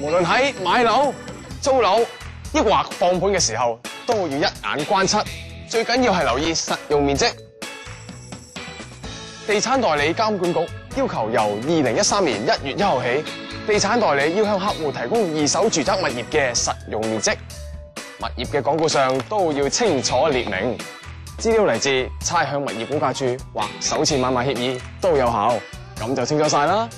无论喺买楼、租楼，抑或放盘嘅时候，都要一眼观七，最紧要系留意实用面积。地产代理监管局要求由二零一三年一月一号起，地产代理要向客户提供二手住宅物业嘅实用面积，物业嘅广告上都要清楚列明。资料嚟自差向物业估价处或首次买卖协议都有效，咁就清楚晒啦。